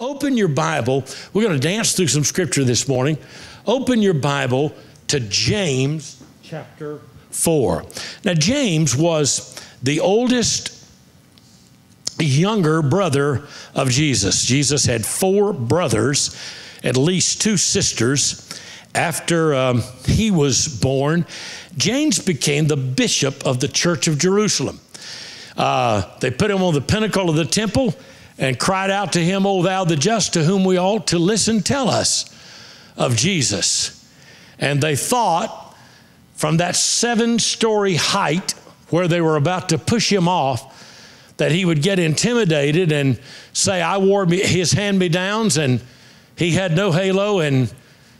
Open your Bible. We're going to dance through some scripture this morning. Open your Bible to James chapter 4. Now, James was the oldest younger brother of Jesus. Jesus had four brothers, at least two sisters. After um, he was born, James became the bishop of the church of Jerusalem. Uh, they put him on the pinnacle of the temple and cried out to him, O thou the just, to whom we ought to listen, tell us of Jesus. And they thought from that seven story height where they were about to push him off that he would get intimidated and say, I wore his hand me downs and he had no halo and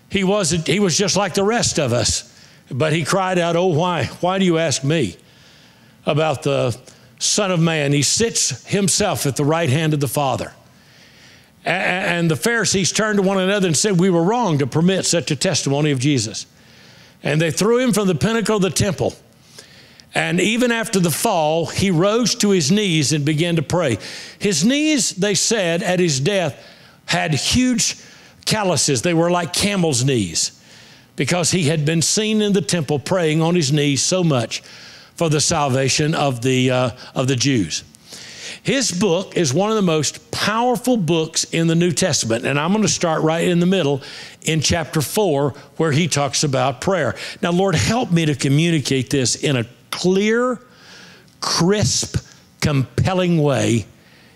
he, wasn't, he was just like the rest of us. But he cried out, Oh, why? Why do you ask me about the Son of Man. He sits himself at the right hand of the Father. And the Pharisees turned to one another and said, We were wrong to permit such a testimony of Jesus. And they threw him from the pinnacle of the temple. And even after the fall, he rose to his knees and began to pray. His knees, they said, at his death, had huge calluses. They were like camel's knees because he had been seen in the temple praying on his knees so much for the salvation of the, uh, of the Jews. His book is one of the most powerful books in the New Testament. And I'm going to start right in the middle in chapter 4, where he talks about prayer. Now, Lord, help me to communicate this in a clear, crisp, compelling way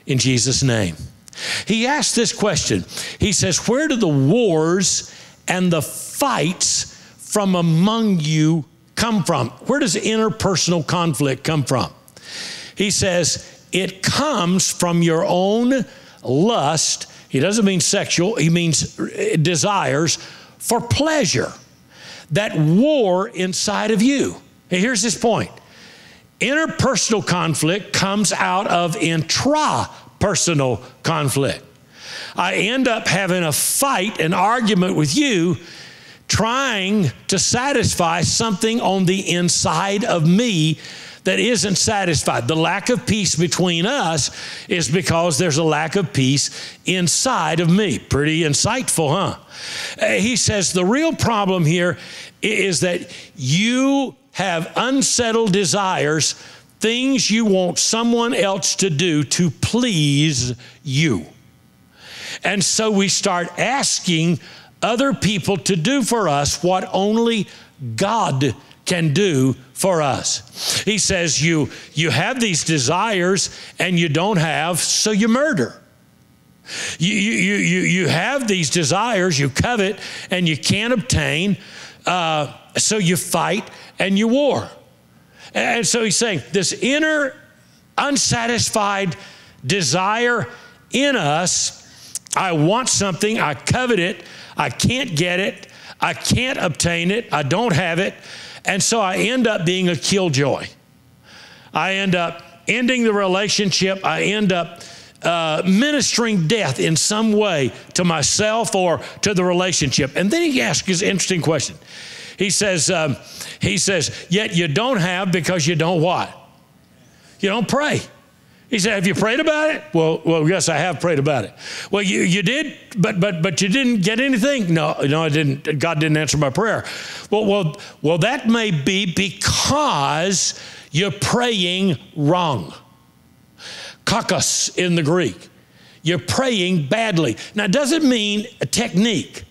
in Jesus' name. He asked this question He says, Where do the wars and the fights from among you come from? Where does interpersonal conflict come from? He says, it comes from your own lust. He doesn't mean sexual, he means desires for pleasure that war inside of you. here's his point interpersonal conflict comes out of intrapersonal conflict. I end up having a fight, an argument with you trying to satisfy something on the inside of me that isn't satisfied. The lack of peace between us is because there's a lack of peace inside of me. Pretty insightful, huh? Uh, he says the real problem here is that you have unsettled desires, things you want someone else to do to please you. And so we start asking other people to do for us what only God can do for us. He says you you have these desires and you don't have so you murder. You, you, you, you have these desires, you covet, and you can't obtain, uh, so you fight and you war. And so he's saying this inner unsatisfied desire in us I want something, I covet it, I can't get it, I can't obtain it, I don't have it, and so I end up being a killjoy. I end up ending the relationship, I end up uh, ministering death in some way to myself or to the relationship. And then he asks his interesting question. He says, um, he says, yet you don't have because you don't what? You don't pray. He said, Have you prayed about it? Well, well, yes, I have prayed about it. Well, you, you did, but but but you didn't get anything? No, no, I didn't. God didn't answer my prayer. Well, well, well, that may be because you're praying wrong. Kakos in the Greek. You're praying badly. Now, it doesn't mean a technique.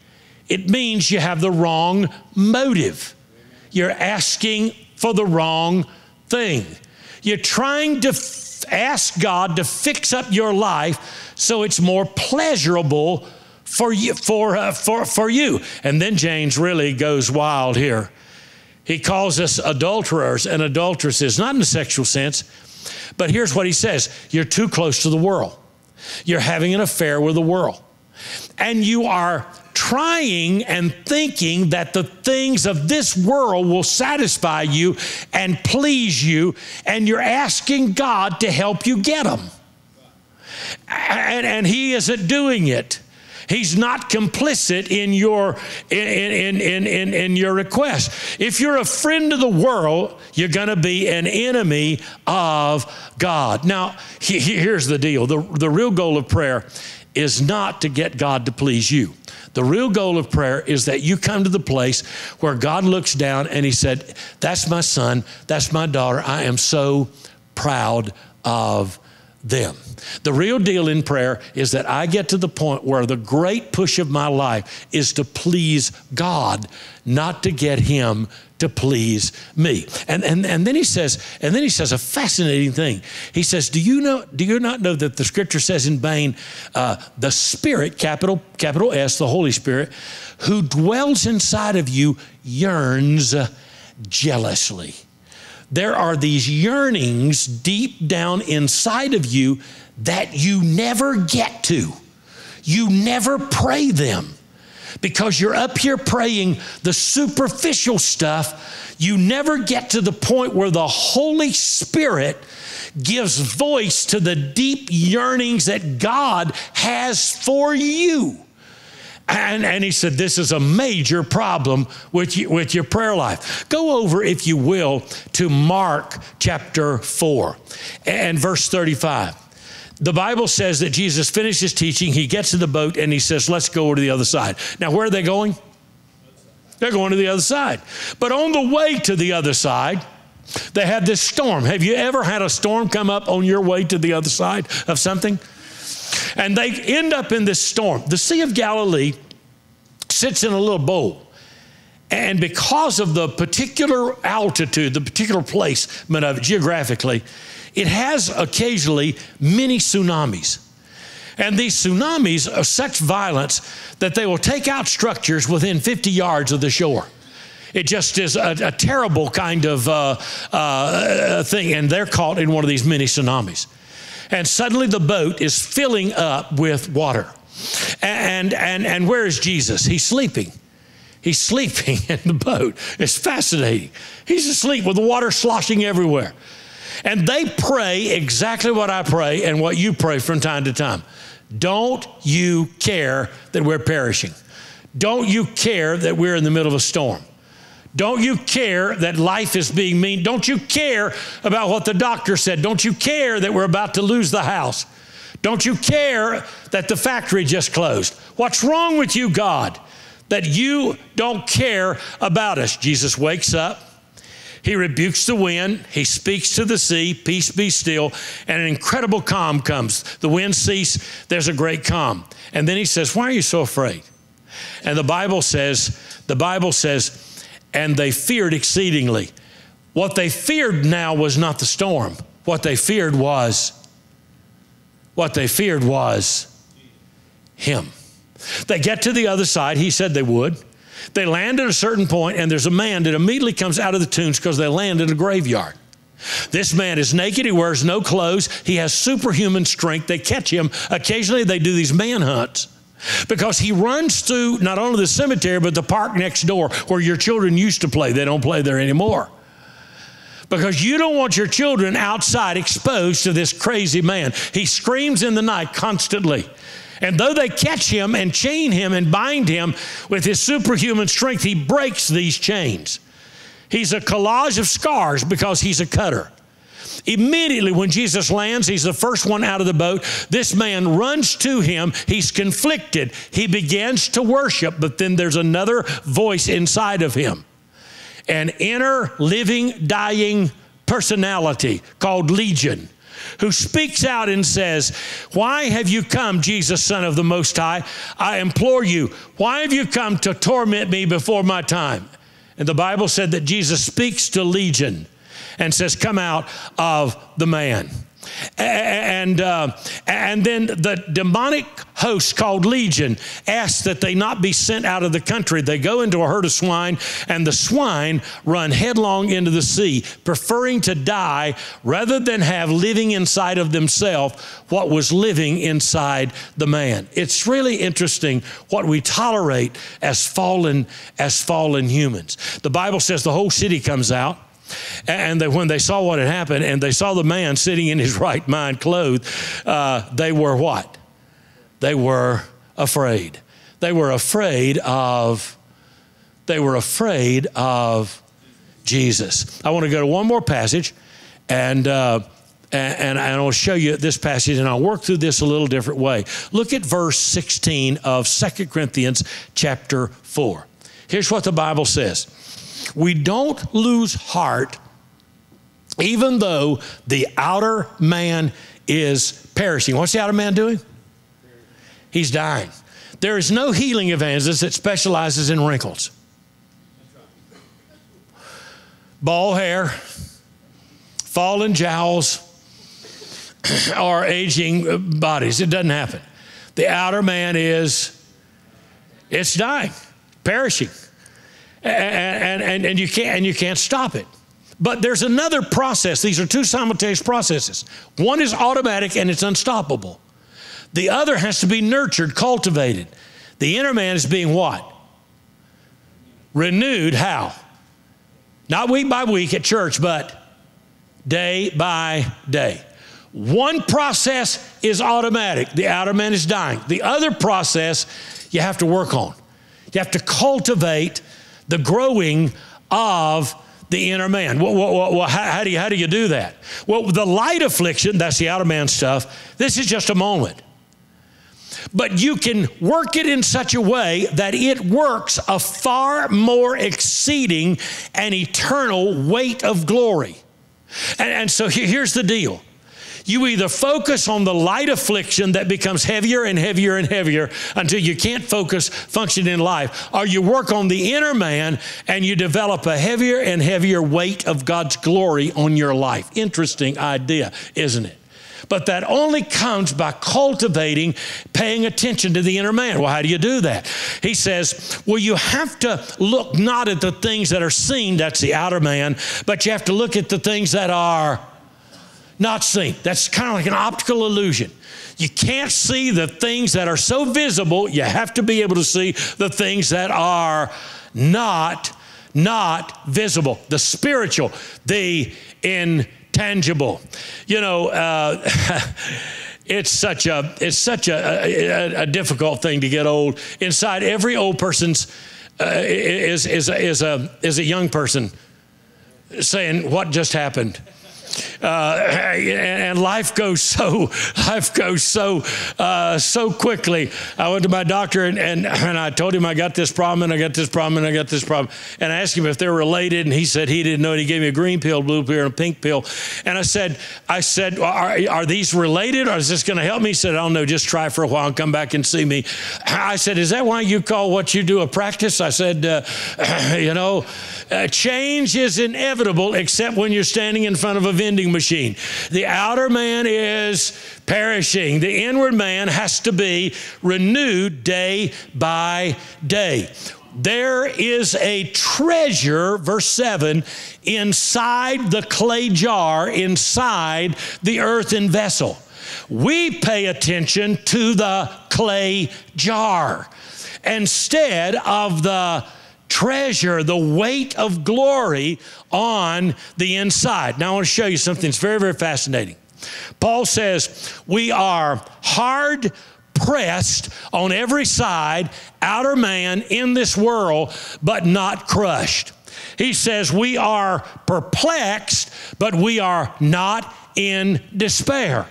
It means you have the wrong motive. You're asking for the wrong thing. You're trying to ask God to fix up your life so it's more pleasurable for you. For, uh, for, for you. And then James really goes wild here. He calls us adulterers and adulteresses, not in a sexual sense, but here's what he says You're too close to the world. You're having an affair with the world. And you are trying and thinking that the things of this world will satisfy you and please you, and you're asking God to help you get them. And, and He isn't doing it. He's not complicit in your in, in, in, in, in your request. If you're a friend of the world, you're going to be an enemy of God. Now, he, here's the deal. The, the real goal of prayer is not to get God to please you. The real goal of prayer is that you come to the place where God looks down and He said, That's my son, that's my daughter. I am so proud of them. The real deal in prayer is that I get to the point where the great push of my life is to please God, not to get Him to please me. And, and, and then he says, and then he says a fascinating thing. He says, Do you know, do you not know that the scripture says in vain, uh, the Spirit, capital, capital S, the Holy Spirit, who dwells inside of you yearns jealously there are these yearnings deep down inside of you that you never get to. You never pray them because you're up here praying the superficial stuff. You never get to the point where the Holy Spirit gives voice to the deep yearnings that God has for you. And, and he said, This is a major problem with, you, with your prayer life. Go over, if you will, to Mark chapter 4 and verse 35. The Bible says that Jesus finishes teaching, he gets in the boat, and he says, Let's go to the other side. Now, where are they going? They're going to the other side. But on the way to the other side, they had this storm. Have you ever had a storm come up on your way to the other side of something? And they end up in this storm. The Sea of Galilee sits in a little bowl. And because of the particular altitude, the particular placement of uh, it geographically, it has occasionally many tsunamis. And these tsunamis are such violence that they will take out structures within 50 yards of the shore. It just is a, a terrible kind of uh, uh, thing, and they're caught in one of these mini tsunamis and suddenly the boat is filling up with water. And, and, and where is Jesus? He's sleeping. He's sleeping in the boat. It's fascinating. He's asleep with the water sloshing everywhere. And they pray exactly what I pray and what you pray from time to time. Don't you care that we're perishing? Don't you care that we're in the middle of a storm? Don't you care that life is being mean? Don't you care about what the doctor said? Don't you care that we're about to lose the house? Don't you care that the factory just closed? What's wrong with you, God, that you don't care about us? Jesus wakes up. He rebukes the wind. He speaks to the sea, peace be still, and an incredible calm comes. The wind ceases, there's a great calm. And then he says, Why are you so afraid? And the Bible says, the Bible says, and they feared exceedingly. What they feared now was not the storm. What they feared was, what they feared was him. They get to the other side. He said they would. They land at a certain point, and there's a man that immediately comes out of the tombs because they land in a graveyard. This man is naked. He wears no clothes. He has superhuman strength. They catch him. Occasionally, they do these manhunts because he runs through not only the cemetery, but the park next door where your children used to play. They don't play there anymore. Because you don't want your children outside exposed to this crazy man. He screams in the night constantly. And though they catch him and chain him and bind him with his superhuman strength, he breaks these chains. He's a collage of scars because he's a cutter. Immediately when Jesus lands, he's the first one out of the boat. This man runs to him. He's conflicted. He begins to worship, but then there's another voice inside of him an inner, living, dying personality called Legion who speaks out and says, Why have you come, Jesus, Son of the Most High? I implore you, why have you come to torment me before my time? And the Bible said that Jesus speaks to Legion and says, Come out of the man. And, uh, and then the demonic host called Legion asks that they not be sent out of the country. They go into a herd of swine, and the swine run headlong into the sea, preferring to die rather than have living inside of themselves what was living inside the man. It's really interesting what we tolerate as fallen, as fallen humans. The Bible says the whole city comes out and they, when they saw what had happened and they saw the man sitting in his right mind clothed, uh, they were what? They were afraid. They were afraid of, they were afraid of Jesus. I want to go to one more passage and uh, and, and I'll show you this passage, and I'll work through this a little different way. Look at verse 16 of Second Corinthians chapter 4. Here's what the Bible says We don't lose heart, even though the outer man is perishing. What's the outer man doing? He's dying. There is no healing evangelist that specializes in wrinkles. Bald hair, fallen jowls, or aging bodies. It doesn't happen. The outer man is, it's dying, perishing. And, and, and, you can't, and you can't stop it. But there's another process. These are two simultaneous processes. One is automatic and it's unstoppable. The other has to be nurtured, cultivated. The inner man is being what? Renewed. How? Not week by week at church, but day by day. One process is automatic, the outer man is dying. The other process you have to work on. You have to cultivate the growing of the inner man. Well, well, well how, how, do you, how do you do that? Well, the light affliction, that's the outer man stuff, this is just a moment. But you can work it in such a way that it works a far more exceeding and eternal weight of glory. And, and so here's the deal you either focus on the light affliction that becomes heavier and heavier and heavier until you can't focus, function in life, or you work on the inner man and you develop a heavier and heavier weight of God's glory on your life. Interesting idea, isn't it? But that only comes by cultivating, paying attention to the inner man. Well, how do you do that? He says, well, you have to look not at the things that are seen, that's the outer man, but you have to look at the things that are not seen. That's kind of like an optical illusion. You can't see the things that are so visible. You have to be able to see the things that are not not visible. The spiritual, the intangible. You know, uh, it's such a it's such a, a, a, difficult thing to get old. Inside every old person's uh, is is a, is a is a young person saying, "What just happened?" Uh, and life goes so life goes so uh, so quickly. I went to my doctor and, and, and I told him I got this problem and I got this problem and I got this problem. And I asked him if they're related, and he said he didn't know. And he gave me a green pill, blue pill, and a pink pill. And I said, I said, are, are these related, or is this going to help me? He said, I don't know. Just try for a while and come back and see me. I said, Is that why you call what you do a practice? I said, uh, You know, uh, change is inevitable except when you're standing in front of a vending machine. The outer man is perishing, the inward man has to be renewed day by day. There is a treasure, verse 7, inside the clay jar, inside the earthen vessel. We pay attention to the clay jar instead of the treasure, the weight of glory on the inside. Now, I want to show you something that's very, very fascinating. Paul says, We are hard pressed on every side, outer man in this world, but not crushed. He says, We are perplexed, but we are not in despair.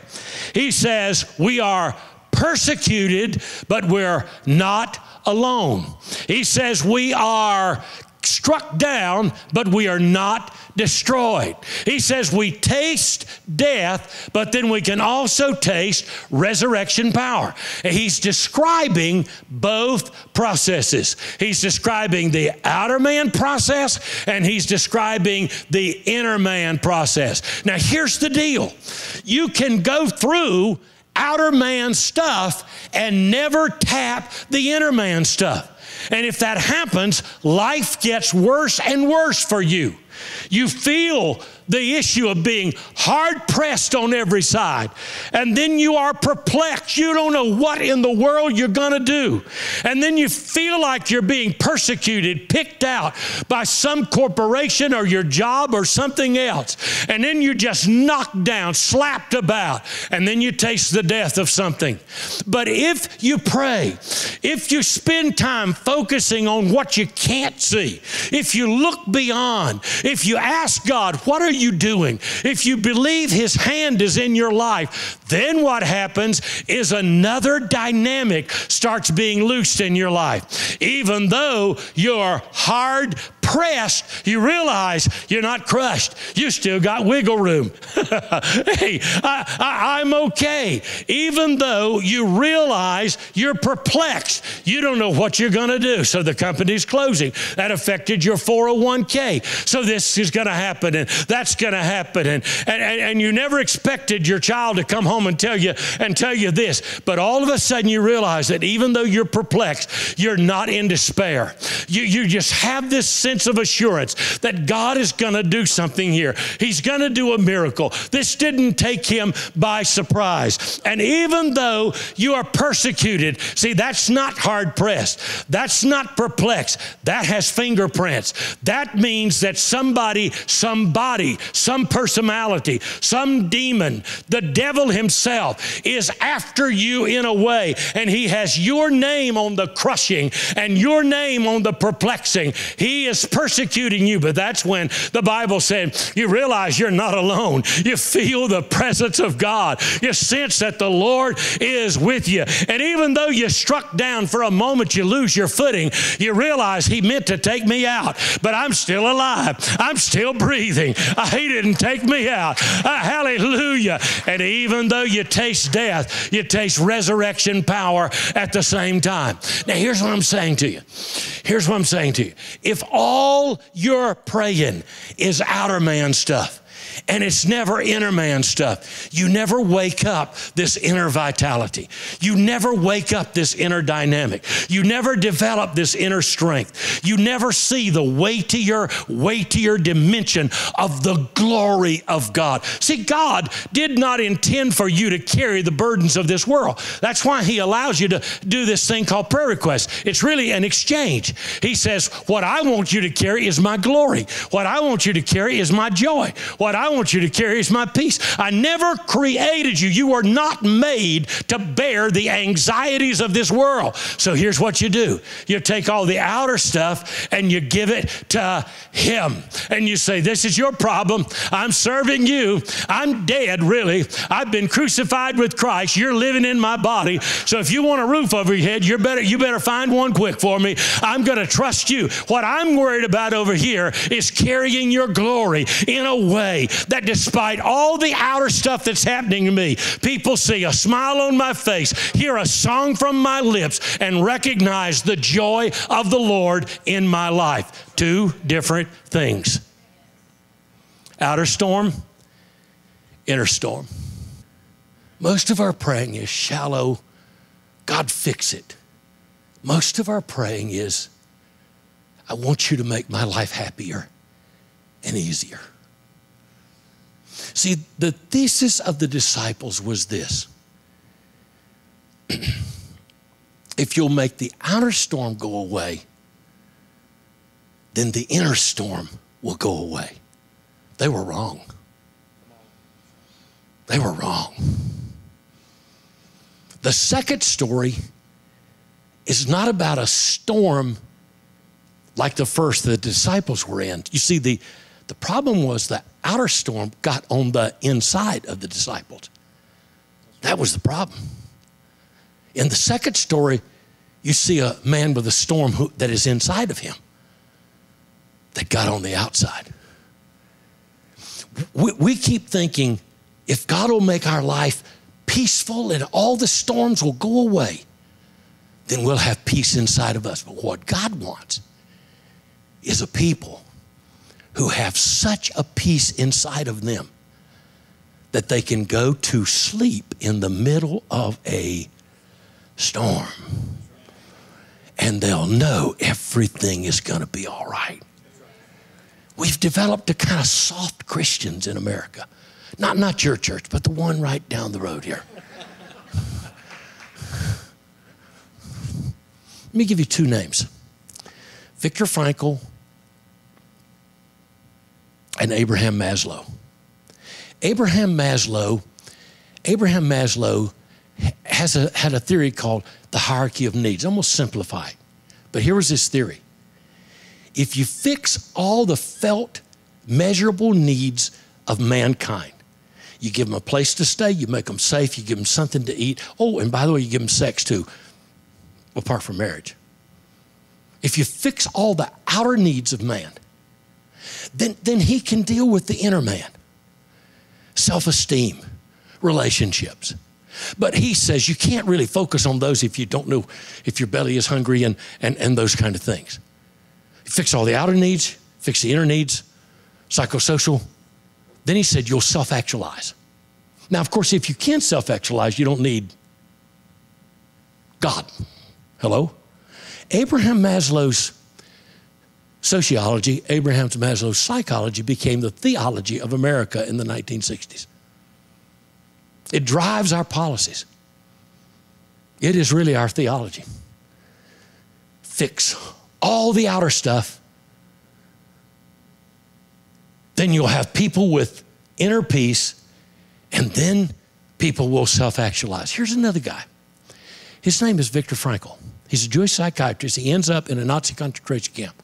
He says, We are persecuted, but we're not alone. He says we are struck down, but we are not destroyed. He says we taste death, but then we can also taste resurrection power. He's describing both processes. He's describing the outer man process and he's describing the inner man process. Now, here's the deal you can go through outer man stuff and never tap the inner man stuff. And if that happens, life gets worse and worse for you. You feel the issue of being hard pressed on every side. And then you are perplexed. You don't know what in the world you're going to do. And then you feel like you're being persecuted, picked out by some corporation or your job or something else. And then you're just knocked down, slapped about, and then you taste the death of something. But if you pray, if you spend time focusing on what you can't see, if you look beyond, if you ask God, what are you doing? If you believe His hand is in your life, then what happens is another dynamic starts being loosed in your life. Even though you're hard pressed, you realize you're not crushed. You still got wiggle room. hey, I, am okay. Even though you realize you're perplexed, you don't know what you're going to do. So the company's closing. That affected your 401k. So this is going to happen and that's going to happen. And, and, and you never expected your child to come home and tell you and tell you this. But all of a sudden you realize that even though you're perplexed, you're not in despair. You, you just have this sense sense of assurance that God is going to do something here. He's going to do a miracle. This didn't take him by surprise. And even though you are persecuted, see, that's not hard pressed. That's not perplexed. That has fingerprints. That means that somebody, somebody, some personality, some demon, the devil himself is after you in a way, and he has your name on the crushing and your name on the perplexing. He is persecuting you. But that's when the Bible said you realize you're not alone. You feel the presence of God. You sense that the Lord is with you. And even though you struck down for a moment, you lose your footing, you realize He meant to take me out, but I'm still alive. I'm still breathing. Uh, he didn't take me out. Uh, hallelujah. And even though you taste death, you taste resurrection power at the same time. Now, here's what I'm saying to you. Here's what I'm saying to you. If all all you're praying is outer man stuff and it's never inner man stuff. You never wake up this inner vitality. You never wake up this inner dynamic. You never develop this inner strength. You never see the weightier, weightier dimension of the glory of God. See, God did not intend for you to carry the burdens of this world. That's why He allows you to do this thing called prayer request. It's really an exchange. He says, What I want you to carry is my glory. What I want you to carry is my joy. What I want you to carry is my peace. I never created you. You are not made to bear the anxieties of this world. So here's what you do you take all the outer stuff and you give it to Him. And you say, This is your problem. I'm serving you. I'm dead, really. I've been crucified with Christ. You're living in my body. So if you want a roof over your head, you better, you better find one quick for me. I'm going to trust you. What I'm worried about over here is carrying your glory in a way that despite all the outer stuff that's happening to me, people see a smile on my face, hear a song from my lips, and recognize the joy of the Lord in my life. Two different things outer storm, inner storm. Most of our praying is shallow, God fix it. Most of our praying is, I want you to make my life happier and easier. See, the thesis of the disciples was this if you'll make the outer storm go away, then the inner storm will go away. They were wrong. They were wrong. The second story is not about a storm like the first the disciples were in. You see, the, the problem was the outer storm got on the inside of the disciples. That was the problem. In the second story, you see a man with a storm who, that is inside of him that got on the outside. We, we keep thinking if God will make our life peaceful and all the storms will go away, then we'll have peace inside of us. But what God wants is a people who have such a peace inside of them that they can go to sleep in the middle of a storm and they'll know everything is going to be all right. We've developed a kind of soft Christians in America. Not, not your church, but the one right down the road here. Let me give you two names Viktor Frankl and Abraham Maslow. Abraham Maslow, Abraham Maslow has a, had a theory called the hierarchy of needs, almost simplified. But here was his theory. If you fix all the felt, measurable needs of mankind. You give them a place to stay, you make them safe, you give them something to eat. Oh, and by the way, you give them sex too, apart from marriage. If you fix all the outer needs of man, then, then he can deal with the inner man self esteem, relationships. But he says you can't really focus on those if you don't know if your belly is hungry and, and, and those kind of things. Fix all the outer needs, fix the inner needs, psychosocial. Then he said you'll self actualize. Now, of course, if you can self actualize, you don't need God. Hello? Abraham Maslow's sociology, Abraham Maslow's psychology became the theology of America in the 1960s. It drives our policies. It is really our theology. Fix all the outer stuff, then you'll have people with inner peace, and then people will self actualize. Here's another guy. His name is Viktor Frankl. He's a Jewish psychiatrist. He ends up in a Nazi concentration camp.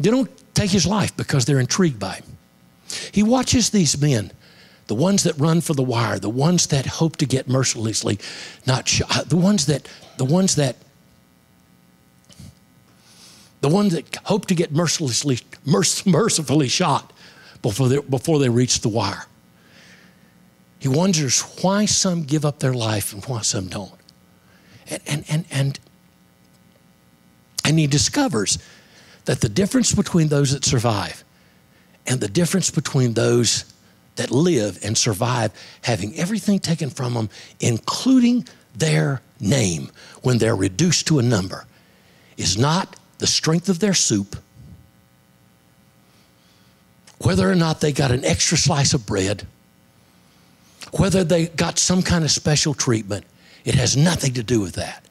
They don't take his life because they're intrigued by him. He watches these men, the ones that run for the wire, the ones that hope to get mercilessly not shot, uh, the ones that the ones that the ones that hope to get mercilessly merc- mercifully shot before they, before they reach the wire. He wonders why some give up their life and why some don't. And, and, and, and, and he discovers that the difference between those that survive and the difference between those that live and survive having everything taken from them, including their name, when they're reduced to a number, is not the strength of their soup, whether or not they got an extra slice of bread, whether they got some kind of special treatment. It has nothing to do with that.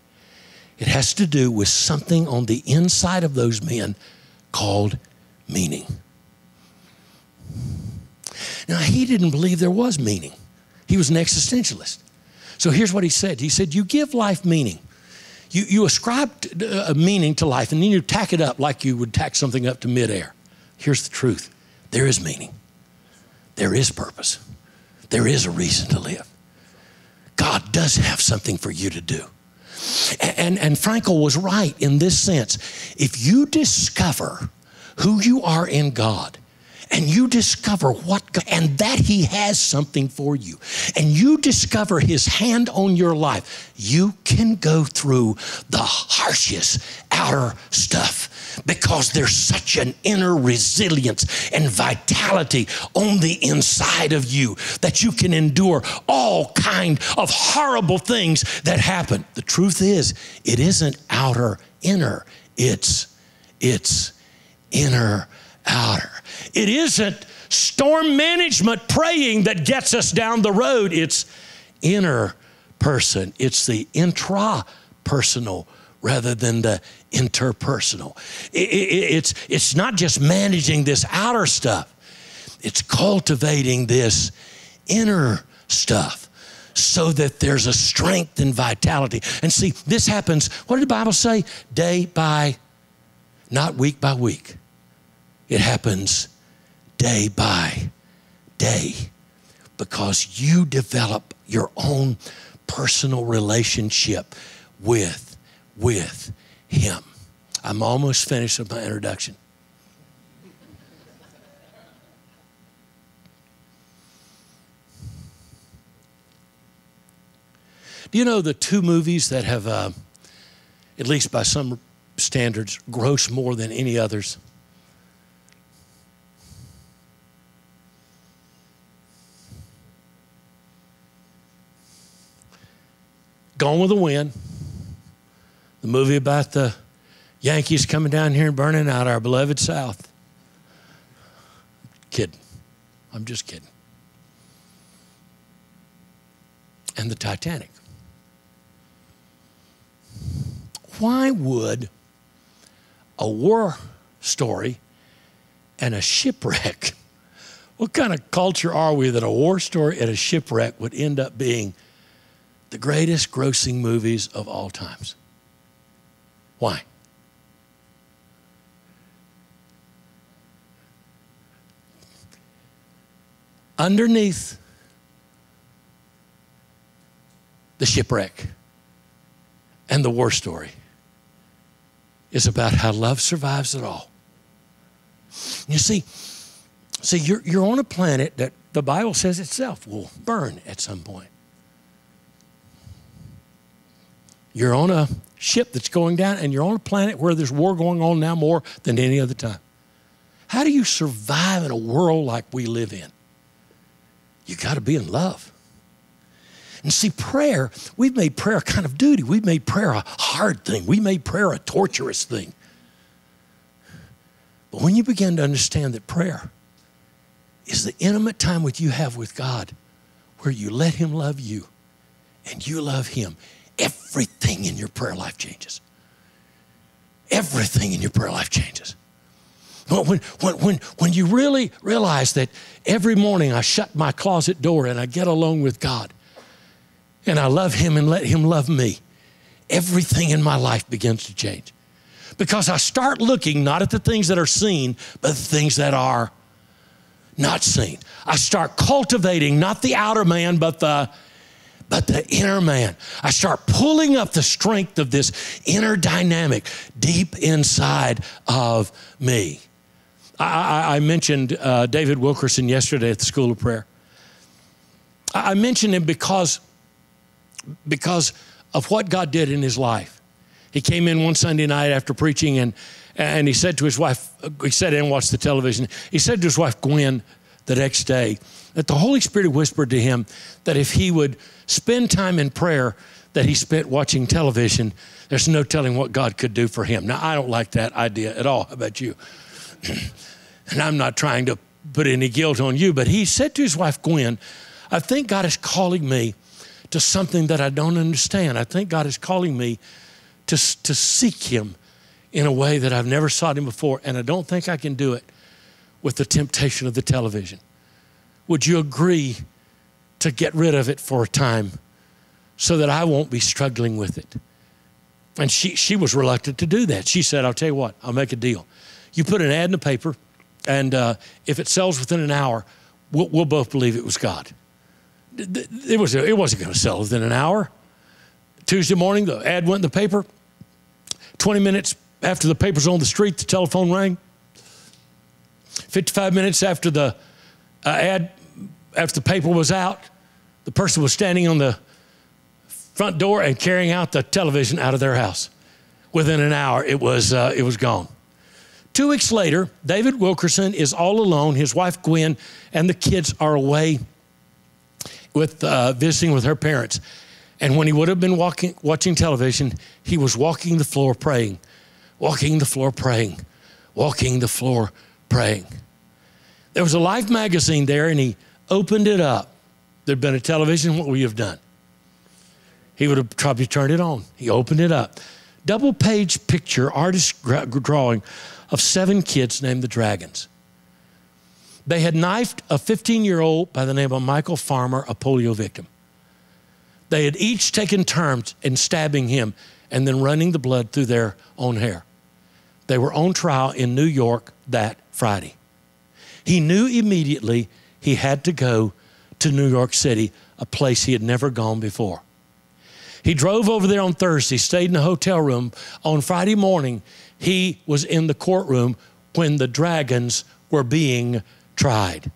It has to do with something on the inside of those men called meaning. Now, he didn't believe there was meaning, he was an existentialist. So here's what he said He said, You give life meaning. You, you ascribe a uh, meaning to life and then you tack it up like you would tack something up to midair. Here's the truth there is meaning, there is purpose, there is a reason to live. God does have something for you to do. And, and Frankl was right in this sense. If you discover who you are in God, and you discover what God, and that He has something for you, and you discover His hand on your life, you can go through the harshest outer stuff because there's such an inner resilience and vitality on the inside of you that you can endure all kind of horrible things that happen. The truth is, it isn't outer inner, it's it's inner outer. It isn't storm management praying that gets us down the road. It's inner person. It's the intrapersonal rather than the interpersonal. It, it, it's, it's not just managing this outer stuff, it's cultivating this inner stuff so that there's a strength and vitality. And see, this happens, what did the Bible say? Day by, not week by week. It happens day by day because you develop your own personal relationship with with him. I'm almost finished with my introduction. Do you know the two movies that have, uh, at least by some standards, grossed more than any others? Gone with the Wind, the movie about the Yankees coming down here and burning out our beloved South. Kidding. I'm just kidding. And the Titanic. Why would a war story and a shipwreck, what kind of culture are we that a war story and a shipwreck would end up being the greatest grossing movies of all times. Why? underneath the shipwreck and the war story is about how love survives it all. You see, see, you're, you're on a planet that the Bible says itself will burn at some point. You're on a ship that's going down, and you're on a planet where there's war going on now more than any other time. How do you survive in a world like we live in? You got to be in love. And see, prayer, we've made prayer a kind of duty. We've made prayer a hard thing. We made prayer a torturous thing. But when you begin to understand that prayer is the intimate time with you have with God, where you let Him love you and you love Him, everything in your prayer life changes. Everything in your prayer life changes. When, when, when, when you really realize that every morning I shut my closet door and I get alone with God and I love Him and let Him love me, everything in my life begins to change. Because I start looking not at the things that are seen, but the things that are not seen. I start cultivating not the outer man, but the but the inner man. I start pulling up the strength of this inner dynamic deep inside of me. I, I mentioned uh, David Wilkerson yesterday at the School of Prayer. I mentioned him because, because of what God did in his life. He came in one Sunday night after preaching and, and he said to his wife, he sat in and watched the television. He said to his wife, Gwen, the next day, that the Holy Spirit whispered to him that if he would spend time in prayer that he spent watching television, there's no telling what God could do for him. Now, I don't like that idea at all. How about you? and I'm not trying to put any guilt on you, but he said to his wife, Gwen, I think God is calling me to something that I don't understand. I think God is calling me to, to seek Him in a way that I've never sought Him before, and I don't think I can do it with the temptation of the television. Would you agree to get rid of it for a time so that I won't be struggling with it? And she, she was reluctant to do that. She said, I'll tell you what, I'll make a deal. You put an ad in the paper, and uh, if it sells within an hour, we'll, we'll, both believe it was God. It, was, it wasn't going to sell within an hour. Tuesday morning, the ad went in the paper. 20 minutes after the paper's on the street, the telephone rang. 55 minutes after the uh, ad, after the paper was out, the person was standing on the front door and carrying out the television out of their house. Within an hour, it was, uh, it was gone. Two weeks later, David Wilkerson is all alone. His wife, Gwen, and the kids are away with, uh, visiting with her parents. And when he would have been walking, watching television, he was walking the floor praying, walking the floor praying, walking the floor praying. There was a Life magazine there, and he opened it up. There'd been a television, what would you have done? He would have probably turned it on. He opened it up. Double page picture, artist drawing of seven kids named the Dragons. They had knifed a 15 year old by the name of Michael Farmer, a polio victim. They had each taken turns in stabbing him and then running the blood through their own hair. They were on trial in New York that Friday. He knew immediately he had to go to New York City, a place he had never gone before. He drove over there on Thursday, stayed in a hotel room. On Friday morning, he was in the courtroom when the dragons were being tried.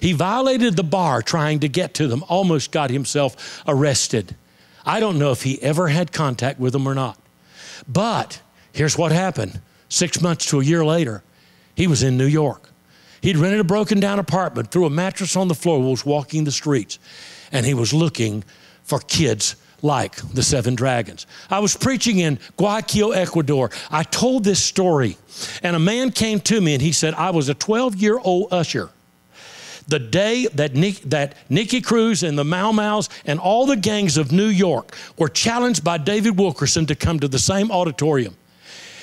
He violated the bar trying to get to them, almost got himself arrested. I don't know if he ever had contact with them or not. But here's what happened six months to a year later, he was in New York. He'd rented a broken down apartment, threw a mattress on the floor, was walking the streets, and he was looking for kids like the seven dragons. I was preaching in Guayaquil, Ecuador. I told this story, and a man came to me and he said, I was a 12 year old usher. The day that, Nick, that Nicky Cruz and the Mau Mau's and all the gangs of New York were challenged by David Wilkerson to come to the same auditorium.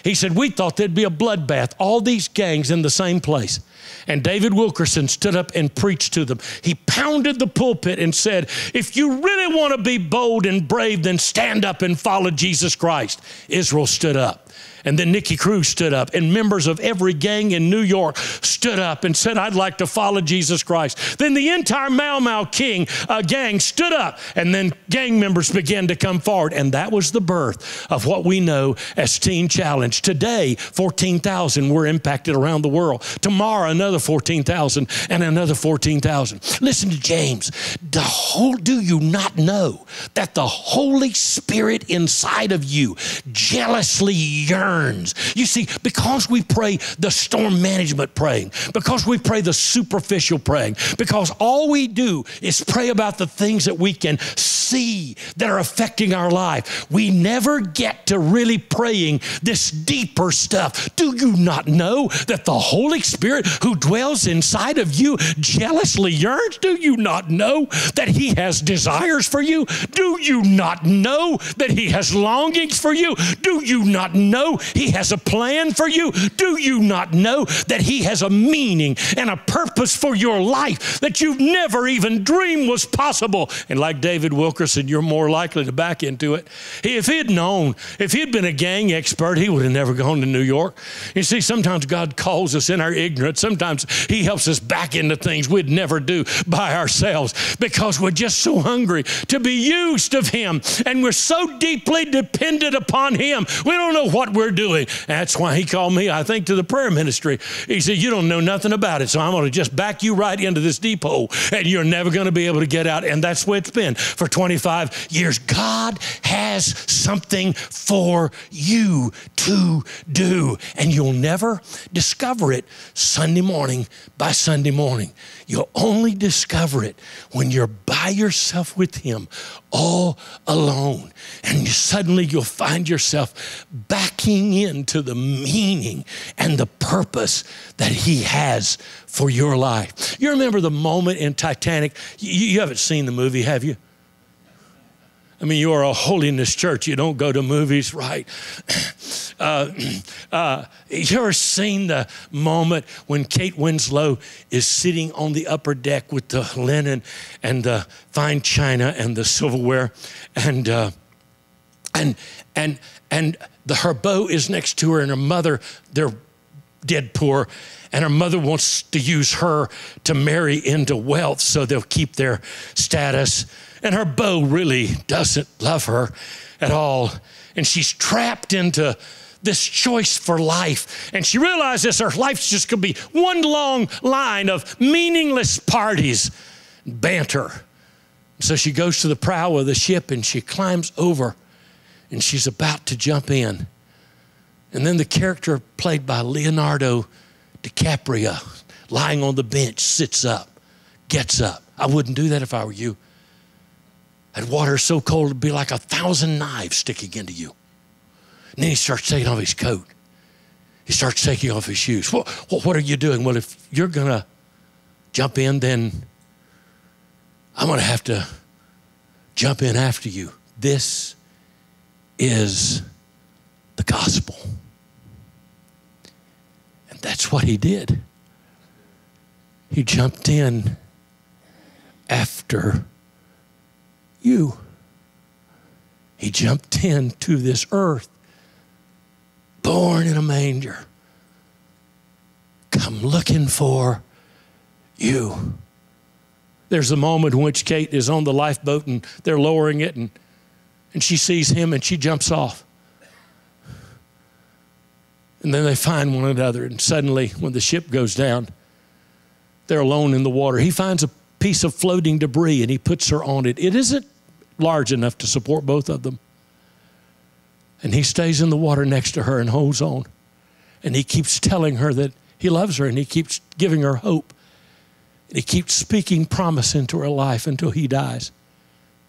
He said, We thought there'd be a bloodbath, all these gangs in the same place. And David Wilkerson stood up and preached to them. He pounded the pulpit and said, If you really want to be bold and brave, then stand up and follow Jesus Christ. Israel stood up. And then Nicky Cruz stood up, and members of every gang in New York stood up and said, I'd like to follow Jesus Christ. Then the entire Mau Mau King uh, gang stood up, and then gang members began to come forward. And that was the birth of what we know as Teen Challenge. Today, 14,000 were impacted around the world. Tomorrow, another 14,000 and another 14,000. Listen to James. The whole, do you not know that the Holy Spirit inside of you jealously yearns? You see, because we pray the storm management praying, because we pray the superficial praying, because all we do is pray about the things that we can see that are affecting our life, we never get to really praying this deeper stuff. Do you not know that the Holy Spirit who dwells inside of you jealously yearns? Do you not know that He has desires for you? Do you not know that He has longings for you? Do you not know he has a plan for you? Do you not know that He has a meaning and a purpose for your life that you've never even dreamed was possible? And like David Wilkerson, you're more likely to back into it. If he'd known, if he'd been a gang expert, he would have never gone to New York. You see, sometimes God calls us in our ignorance. Sometimes He helps us back into things we'd never do by ourselves because we're just so hungry to be used of Him and we're so deeply dependent upon Him. We don't know what we're doing. That's why he called me, I think, to the prayer ministry. He said, You don't know nothing about it, so I'm going to just back you right into this deep hole, and you're never going to be able to get out. And that's where it's been for 25 years. God has something for you to do, and you'll never discover it Sunday morning by Sunday morning. You'll only discover it when you're by yourself with Him, all alone. And suddenly you'll find yourself backing into the meaning and the purpose that He has for your life. You remember the moment in Titanic? You, you haven't seen the movie, have you? I mean, you are a holiness church. You don't go to movies, right? Uh, uh, you ever seen the moment when Kate Winslow is sitting on the upper deck with the linen and the fine china and the silverware, and uh, and and and the, her beau is next to her, and her mother, they're dead poor, and her mother wants to use her to marry into wealth so they'll keep their status. And her beau really doesn't love her at all. And she's trapped into this choice for life. And she realizes her life's just to be one long line of meaningless parties, and banter. So she goes to the prow of the ship and she climbs over and she's about to jump in. And then the character played by Leonardo DiCaprio, lying on the bench, sits up, gets up. I wouldn't do that if I were you. That water so cold it'd be like a thousand knives sticking into you. And then he starts taking off his coat. He starts taking off his shoes. Well, what are you doing? Well, if you're going to jump in, then I'm going to have to jump in after you. This is the gospel. That's what he did. He jumped in after you. He jumped into this earth, born in a manger, come looking for you. There's a moment in which Kate is on the lifeboat and they're lowering it, and, and she sees him and she jumps off. And then they find one another, and suddenly, when the ship goes down, they're alone in the water. He finds a piece of floating debris and he puts her on it. It isn't large enough to support both of them. And he stays in the water next to her and holds on. And he keeps telling her that he loves her and he keeps giving her hope. And he keeps speaking promise into her life until he dies.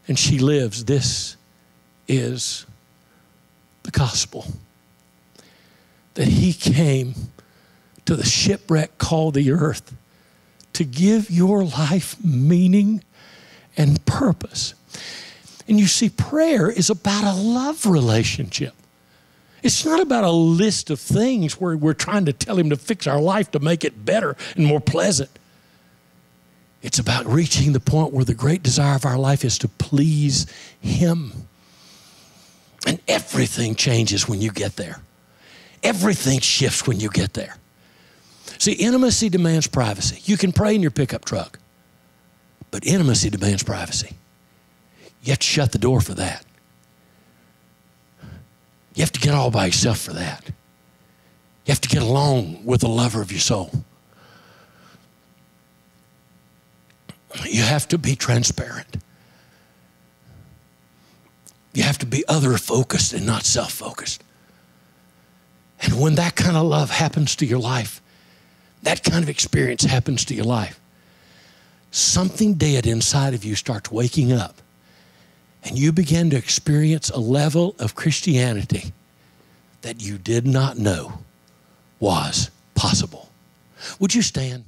And she lives. This is the gospel. That he came to the shipwreck called the earth to give your life meaning and purpose. And you see, prayer is about a love relationship. It's not about a list of things where we're trying to tell Him to fix our life to make it better and more pleasant. It's about reaching the point where the great desire of our life is to please Him. And everything changes when you get there. Everything shifts when you get there. See, intimacy demands privacy. You can pray in your pickup truck, but intimacy demands privacy. You have to shut the door for that. You have to get all by yourself for that. You have to get along with the lover of your soul. You have to be transparent. You have to be other focused and not self focused. And when that kind of love happens to your life, that kind of experience happens to your life, something dead inside of you starts waking up. And you begin to experience a level of Christianity that you did not know was possible. Would you stand?